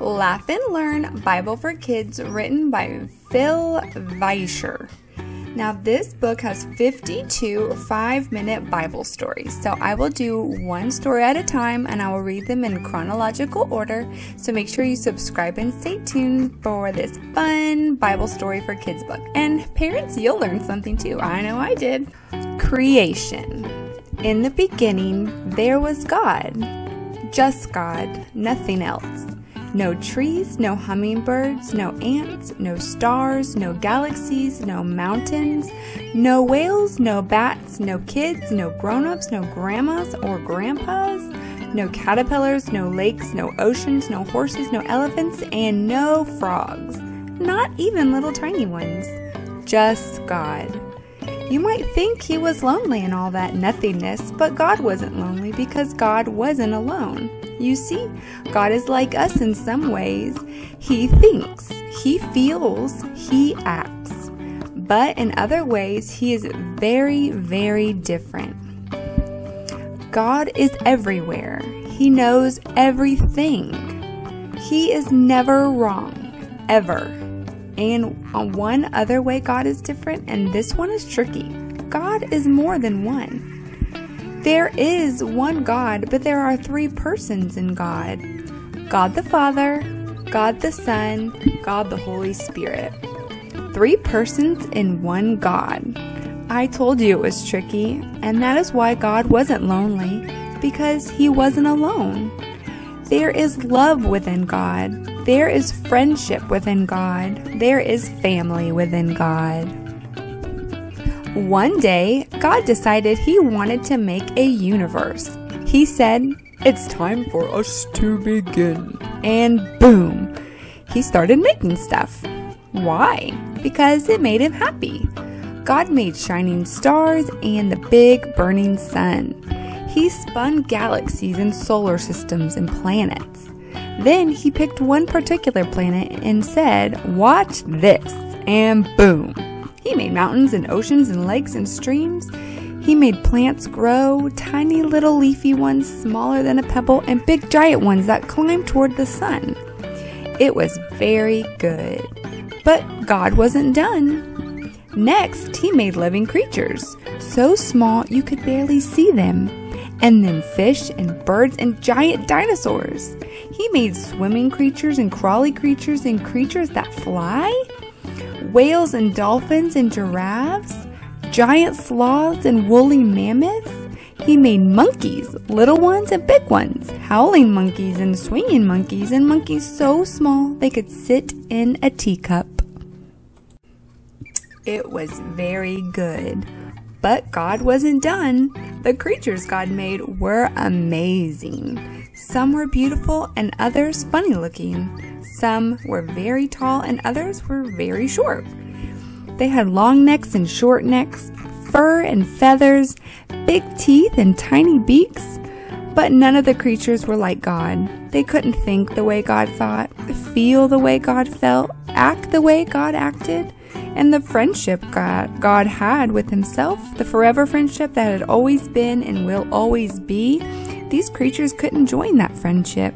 Laugh and Learn Bible for Kids, written by Phil Vischer. Now, this book has 52 five minute Bible stories. So, I will do one story at a time and I will read them in chronological order. So, make sure you subscribe and stay tuned for this fun Bible story for kids book. And parents, you'll learn something too. I know I did. Creation. In the beginning, there was God, just God, nothing else. No trees, no hummingbirds, no ants, no stars, no galaxies, no mountains, no whales, no bats, no kids, no grown ups, no grandmas or grandpas, no caterpillars, no lakes, no oceans, no horses, no elephants, and no frogs. Not even little tiny ones. Just God. You might think he was lonely in all that nothingness, but God wasn't lonely because God wasn't alone. You see, God is like us in some ways. He thinks, He feels, He acts. But in other ways, He is very, very different. God is everywhere, He knows everything. He is never wrong, ever. And on one other way, God is different, and this one is tricky. God is more than one. There is one God, but there are three persons in God God the Father, God the Son, God the Holy Spirit. Three persons in one God. I told you it was tricky, and that is why God wasn't lonely, because he wasn't alone. There is love within God. There is friendship within God. There is family within God. One day, God decided He wanted to make a universe. He said, It's time for us to begin. And boom, He started making stuff. Why? Because it made Him happy. God made shining stars and the big burning sun. He spun galaxies and solar systems and planets. Then he picked one particular planet and said, Watch this. And boom, he made mountains and oceans and lakes and streams. He made plants grow, tiny little leafy ones smaller than a pebble, and big giant ones that climbed toward the sun. It was very good. But God wasn't done. Next, he made living creatures, so small you could barely see them. And then fish and birds and giant dinosaurs. He made swimming creatures and crawly creatures and creatures that fly whales and dolphins and giraffes, giant sloths and woolly mammoths. He made monkeys, little ones and big ones, howling monkeys and swinging monkeys, and monkeys so small they could sit in a teacup. It was very good. But God wasn't done. The creatures God made were amazing. Some were beautiful and others funny looking. Some were very tall and others were very short. They had long necks and short necks, fur and feathers, big teeth and tiny beaks. But none of the creatures were like God. They couldn't think the way God thought, feel the way God felt, act the way God acted and the friendship God, God had with Himself, the forever friendship that had always been and will always be, these creatures couldn't join that friendship.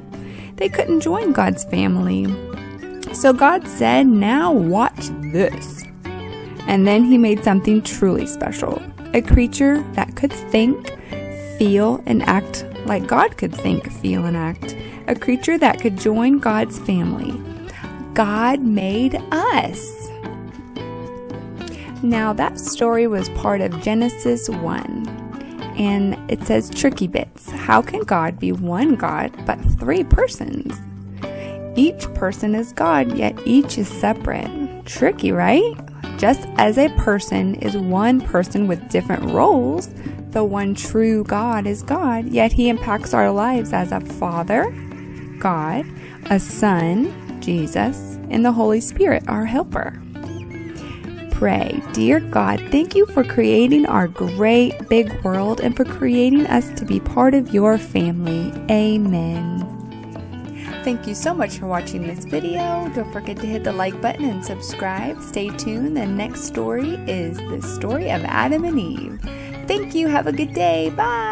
They couldn't join God's family. So God said, Now watch this. And then He made something truly special a creature that could think, feel, and act like God could think, feel, and act. A creature that could join God's family. God made us. Now, that story was part of Genesis 1, and it says tricky bits. How can God be one God but three persons? Each person is God, yet each is separate. Tricky, right? Just as a person is one person with different roles, the one true God is God, yet He impacts our lives as a Father, God, a Son, Jesus, and the Holy Spirit, our helper pray, Dear God, thank you for creating our great big world and for creating us to be part of your family. Amen. Thank you so much for watching this video. Don't forget to hit the like button and subscribe. Stay tuned. The next story is the story of Adam and Eve. Thank you. Have a good day. Bye.